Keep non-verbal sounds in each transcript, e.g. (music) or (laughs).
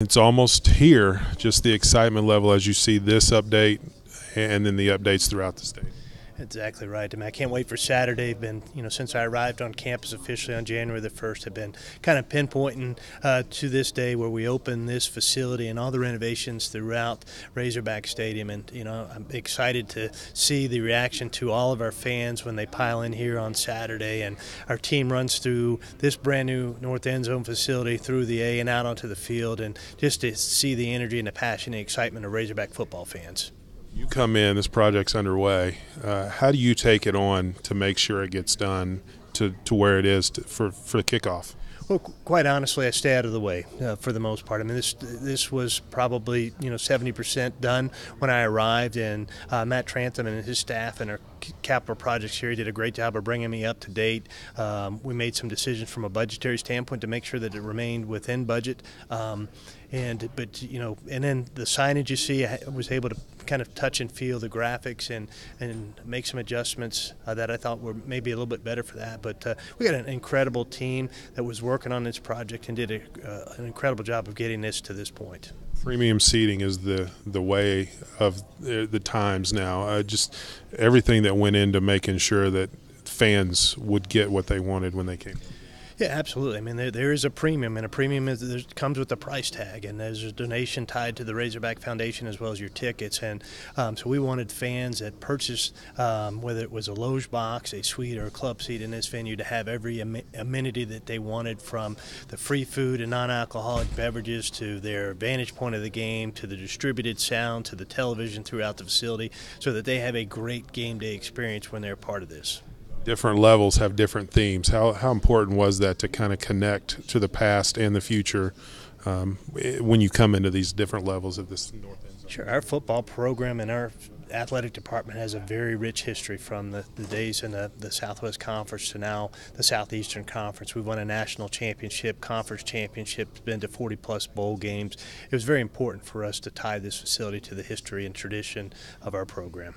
It's almost here, just the excitement level as you see this update and then the updates throughout the state. Exactly right. I mean, I can't wait for Saturday. Been you know since I arrived on campus officially on January the first, have been kind of pinpointing uh, to this day where we open this facility and all the renovations throughout Razorback Stadium. And you know, I'm excited to see the reaction to all of our fans when they pile in here on Saturday. And our team runs through this brand new North End Zone facility through the A and out onto the field, and just to see the energy and the passion and excitement of Razorback football fans. You come in, this project's underway. Uh, how do you take it on to make sure it gets done to, to where it is to, for, for the kickoff? Well, quite honestly, I stay out of the way uh, for the most part. I mean, this this was probably you know 70% done when I arrived, and uh, Matt Trantham and his staff and our capital projects here did a great job of bringing me up to date. Um, we made some decisions from a budgetary standpoint to make sure that it remained within budget. Um, and but you know, and then the signage you see, I was able to kind of touch and feel the graphics and and make some adjustments uh, that I thought were maybe a little bit better for that. But uh, we got an incredible team that was working on this project and did a, uh, an incredible job of getting this to this point. Premium seating is the the way of the times now. Uh, just everything that went into making sure that fans would get what they wanted when they came. Yeah, absolutely. I mean, there, there is a premium, and a premium is, comes with a price tag, and there's a donation tied to the Razorback Foundation as well as your tickets. And um, so we wanted fans that purchased, um, whether it was a loge box, a suite, or a club seat in this venue, to have every am- amenity that they wanted from the free food and non alcoholic beverages to their vantage point of the game to the distributed sound to the television throughout the facility so that they have a great game day experience when they're part of this different levels have different themes. How, how important was that to kind of connect to the past and the future um, when you come into these different levels of this North End Zone? Sure. Our football program and our athletic department has a very rich history from the, the days in the, the Southwest Conference to now the Southeastern Conference. We've won a national championship, conference championships, been to 40 plus bowl games. It was very important for us to tie this facility to the history and tradition of our program.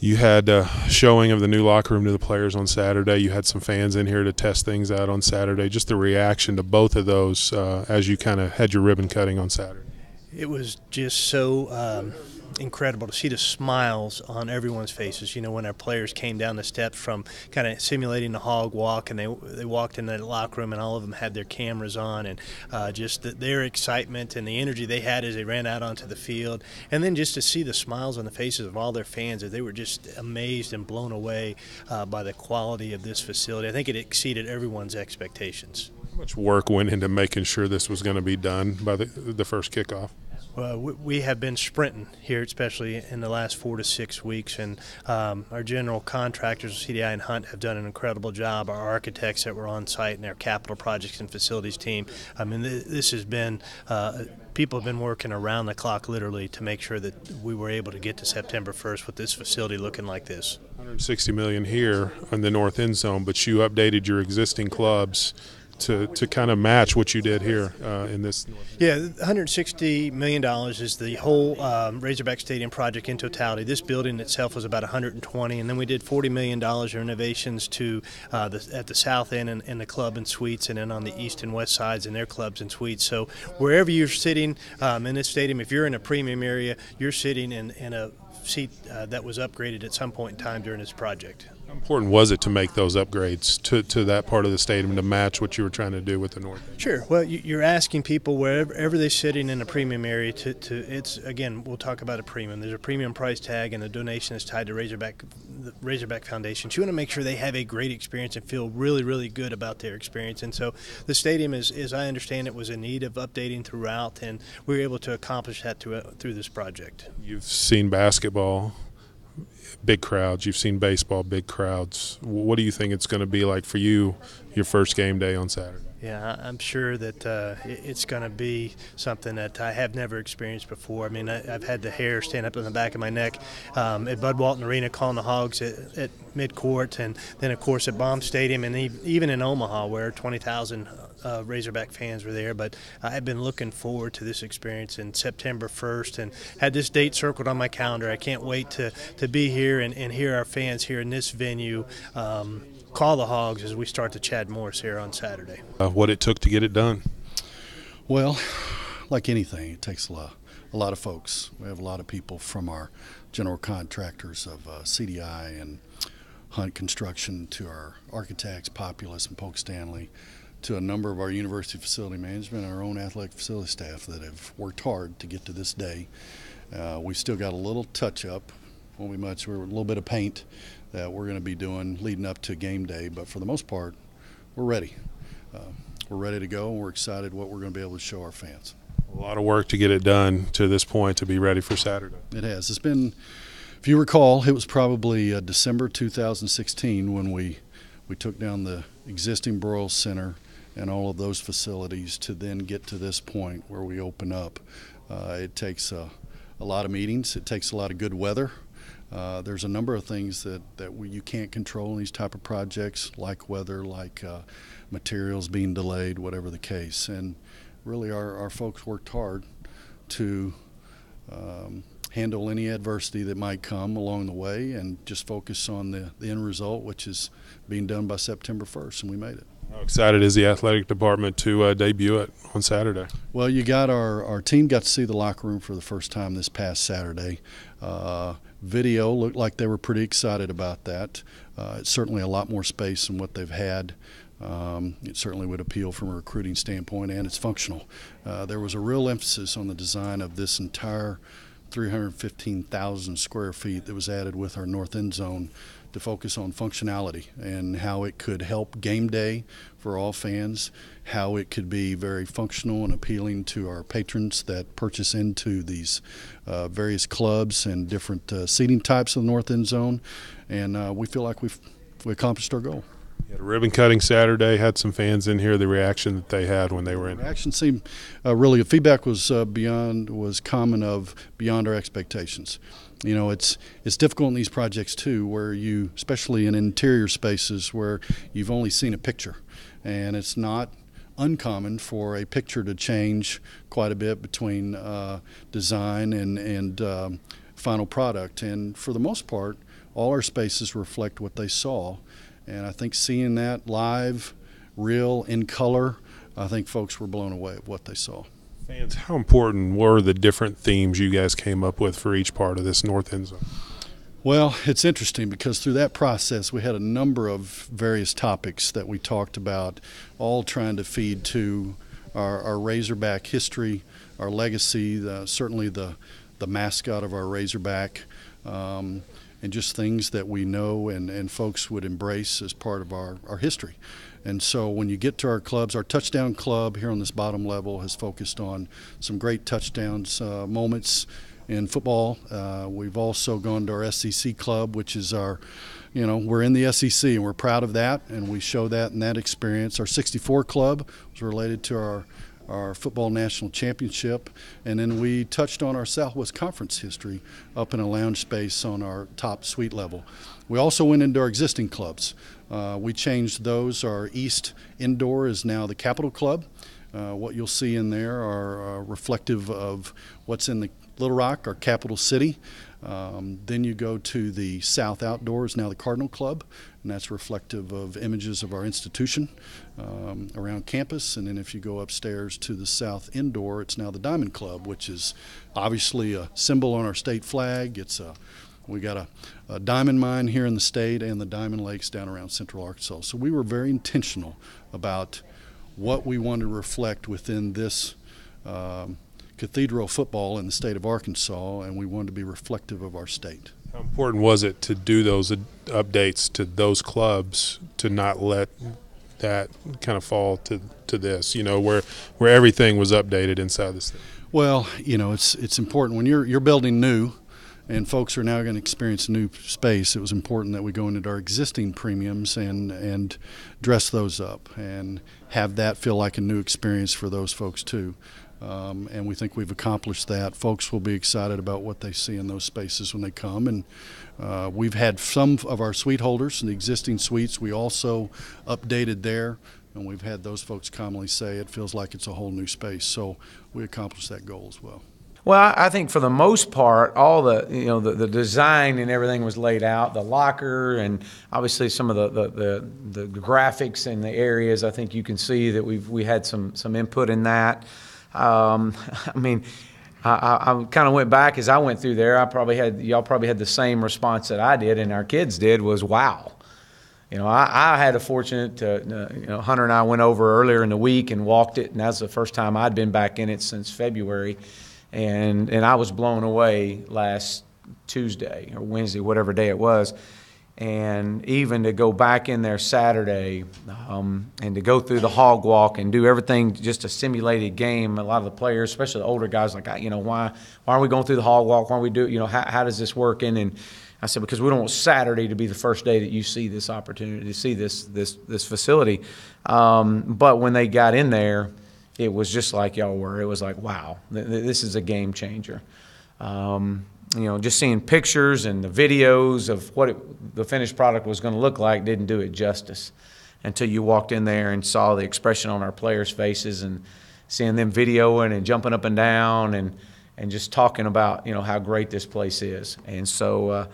You had a showing of the new locker room to the players on Saturday. You had some fans in here to test things out on Saturday. Just the reaction to both of those uh, as you kind of had your ribbon cutting on Saturday. It was just so. Um, incredible to see the smiles on everyone's faces. You know, when our players came down the steps from kind of simulating the hog walk, and they they walked in the locker room, and all of them had their cameras on, and uh, just the, their excitement and the energy they had as they ran out onto the field, and then just to see the smiles on the faces of all their fans, that they were just amazed and blown away uh, by the quality of this facility. I think it exceeded everyone's expectations. How much work went into making sure this was going to be done by the the first kickoff? Uh, we have been sprinting here, especially in the last four to six weeks, and um, our general contractors, CDI and Hunt, have done an incredible job. Our architects that were on site and our capital projects and facilities team. I mean, th- this has been. Uh, people have been working around the clock literally to make sure that we were able to get to September 1st with this facility looking like this. 160 million here in the north end zone, but you updated your existing clubs to, to kind of match what you did here uh, in this. Yeah, 160 million dollars is the whole um, Razorback Stadium project in totality. This building itself was about 120, and then we did 40 million dollars of renovations to uh, the, at the south end and, and, the club and suites, and then on the east and west sides and their clubs and suites. So wherever you're sitting um, in this stadium, if you're in a premium area, you're sitting in, in a seat uh, that was upgraded at some point in time during this project. How important was it to make those upgrades to, to that part of the stadium to match what you were trying to do with the North? Sure. Well, you're asking people wherever they're sitting in a premium area to, to it's again we'll talk about a premium. There's a premium price tag and the donation is tied to Razorback the Razorback Foundation. So you want to make sure they have a great experience and feel really really good about their experience. And so the stadium is, as I understand it, was in need of updating throughout, and we were able to accomplish that through through this project. You've seen basketball big crowds. You've seen baseball, big crowds. What do you think it's going to be like for you, your first game day on Saturday? Yeah, I'm sure that uh, it's going to be something that I have never experienced before. I mean, I, have had the hair stand up on the back of my neck um, at Bud Walton Arena calling the Hogs at, at midcourt, and then, of course, at Baum Stadium, and even in Omaha, where 20,000 uh, Razorback fans were there. But I've been looking forward to this experience in September 1st and had this date circled on my calendar. I can't wait to, to be here and, and hear our fans here in this venue. Um, call the Hogs as we start the Chad Morris here on Saturday. Uh, what it took to get it done? Well, like anything, it takes a lot, a lot of folks. We have a lot of people from our general contractors of uh, CDI and Hunt Construction to our architects, Populous and Polk Stanley, to a number of our university facility management, and our own athletic facility staff that have worked hard to get to this day. Uh, we've still got a little touch up, won't be much. We're a little bit of paint that we're going to be doing leading up to game day, but for the most part, we're ready. Uh, we're ready to go, and we're excited what we're going to be able to show our fans. A lot of work to get it done to this point to be ready for Saturday. It has. It's been, if you recall, it was probably uh, December 2016 when we we took down the existing Broyles Center and all of those facilities to then get to this point where we open up. Uh, it takes a, a lot of meetings. It takes a lot of good weather. Uh, there's a number of things that, that we, you can't control in these type of projects, like weather, like uh, materials being delayed, whatever the case. And really, our, our folks worked hard to um, handle any adversity that might come along the way and just focus on the, the end result, which is being done by September 1st, and we made it. How excited is the athletic department to uh, debut it on Saturday? Well, you got our, our team got to see the locker room for the first time this past Saturday. Uh, video looked like they were pretty excited about that. Uh, it's certainly a lot more space than what they've had. Um, it certainly would appeal from a recruiting standpoint, and it's functional. Uh, there was a real emphasis on the design of this entire 315,000 square feet that was added with our north end zone to focus on functionality and how it could help game day for all fans, how it could be very functional and appealing to our patrons that purchase into these uh, various clubs and different uh, seating types of the north end zone. And uh, we feel like we've we accomplished our goal. You had a ribbon cutting Saturday. Had some fans in here. The reaction that they had when they were in. The reaction seemed uh, really. The feedback was uh, beyond was common of beyond our expectations. You know, it's it's difficult in these projects too, where you, especially in interior spaces, where you've only seen a picture, and it's not uncommon for a picture to change quite a bit between uh, design and and um, final product. And for the most part, all our spaces reflect what they saw and I think seeing that live, real, in color, I think folks were blown away at what they saw. Fans, how important were the different themes you guys came up with for each part of this north end zone? Well, it's interesting because through that process, we had a number of various topics that we talked about, all trying to feed to our, our Razorback history, our legacy, the, certainly the, the mascot of our Razorback. Um, and just things that we know and, and folks would embrace as part of our, our history. And so when you get to our clubs, our touchdown club here on this bottom level has focused on some great touchdowns uh, moments in football. Uh, we've also gone to our SEC club, which is our, you know, we're in the SEC and we're proud of that, and we show that in that experience. Our 64 club was related to our our football national championship, and then we touched on our Southwest Conference history up in a lounge space on our top suite level. We also went into our existing clubs. Uh, we changed those. Our East Indoor is now the Capital Club. Uh, what you'll see in there are uh, reflective of what's in the Little Rock, our capital city. Um, then you go to the South Outdoors, now the Cardinal Club, and that's reflective of images of our institution um, around campus. And then if you go upstairs to the South Indoor, it's now the Diamond Club, which is obviously a symbol on our state flag. It's a we got a, a, diamond mine here in the state and the diamond lakes down around central Arkansas. So we were very intentional about what we wanted to reflect within this um, cathedral football in the state of Arkansas, and we wanted to be reflective of our state. How important was it to do those updates to those clubs to not let that kind of fall to to this? You know, where where everything was updated inside the state. Well, you know, it's it's important when you're you're building new and folks are now going to experience new space, it was important that we go into our existing premiums and and dress those up and have that feel like a new experience for those folks too. Um, and we think we've accomplished that. Folks will be excited about what they see in those spaces when they come. And uh, we've had some of our suite holders the existing suites. We also updated there, and we've had those folks commonly say it feels like it's a whole new space. So we accomplished that goal as well. Well, I think for the most part, all the you know the, the design and everything was laid out. The locker and obviously some of the, the, the, the graphics and the areas. I think you can see that we've we had some some input in that. Um, (laughs) I mean, I, I, kind of went back as I went through there. I probably had y'all probably had the same response that I did, and our kids did was wow. You know, I, I had a fortunate to, uh, you know, Hunter and I went over earlier in the week and walked it, and that's the first time I'd been back in it since February, and and I was blown away last Tuesday or Wednesday, whatever day it was, and even to go back in there Saturday, um, and to go through the hog walk and do everything just a simulated game. A lot of the players, especially the older guys, like, you know, why why are we going through the hog walk? Why are we do, you know, how, how does this work? And and I said because we don't want Saturday to be the first day that you see this opportunity to see this this this facility. Um, but when they got in there, it was just like y'all were. It was like, wow, th- th- this is a game changer. Um, you know, just seeing pictures and the videos of what it, the finished product was going to look like didn't do it justice until you walked in there and saw the expression on our players' faces and seeing them videoing and jumping up and down and and just talking about you know how great this place is. And so, uh,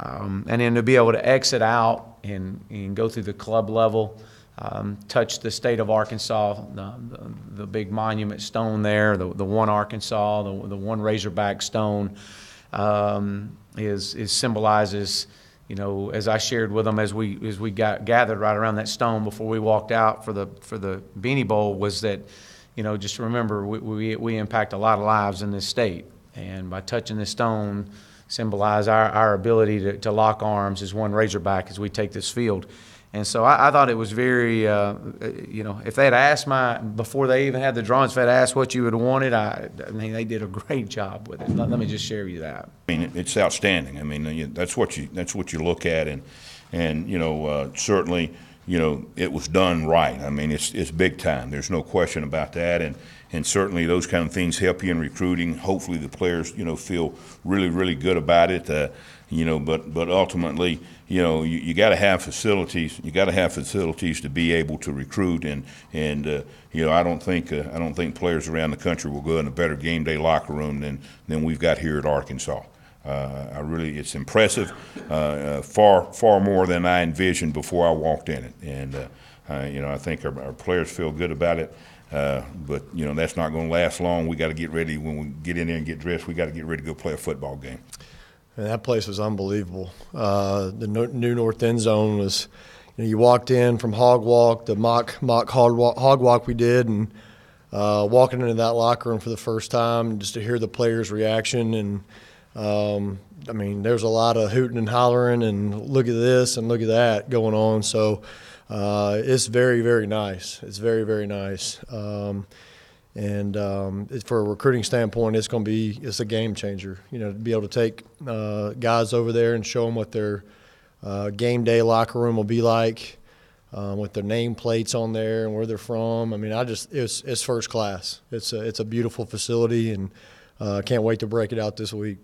um, and then to be able to exit out and, and go through the club level, um, touch the state of Arkansas, the, the, the big monument stone there, the, the one Arkansas, the, the one Razorback stone, um, is, is symbolizes, you know, as I shared with them as we, as we got gathered right around that stone before we walked out for the, for the Beanie Bowl was that, you know, just remember, we, we, we impact a lot of lives in this state. And by touching this stone, symbolize our, our ability to, to lock arms as one Razorback as we take this field. And so I, I thought it was very, uh, you know, if they had asked my, before they even had the drawings, if they'd asked what you would have wanted, I, I mean, they did a great job with it. Let, let me just share you that. I mean, it's outstanding. I mean, that's what you, that's what you look at, and, and, you know, uh, certainly, you know, it was done right. I mean, it's, it's big time. There's no question about that, and, and certainly those kind of things help you in recruiting. Hopefully, the players, you know, feel really, really good about it. Uh, you know, but, but ultimately, you know, you, you got to have facilities. You got to have facilities to be able to recruit, and, and, uh, you know, I don't think, uh, I don't think players around the country will go in a better game day locker room than, than we've got here at Arkansas. Uh, I really, it's impressive, uh, uh, far, far more than I envisioned before I walked in it. And, uh, you know, I think our, our players feel good about it. But, you know, that's not going to last long. We got to get ready. When we get in there and get dressed, we got to get ready to go play a football game. And that place was unbelievable. Uh, the no, new north end zone was, you know, you walked in from Hog Walk, the mock mock hog walk, hog walk we did, and uh, walking into that locker room for the first time, just to hear the players' reaction, and um, I mean, there's a lot of hooting and hollering, and look at this and look at that going on. So uh, it's very, very nice. It's very, very nice. Um, and um, for a recruiting standpoint, it's going to be it's a game changer. You know, to be able to take uh, guys over there and show them what their uh, game day locker room will be like, um, with their name plates on there and where they're from. I mean, I just it's it's first class. It's a it's a beautiful facility, and uh, can't wait to break it out this week.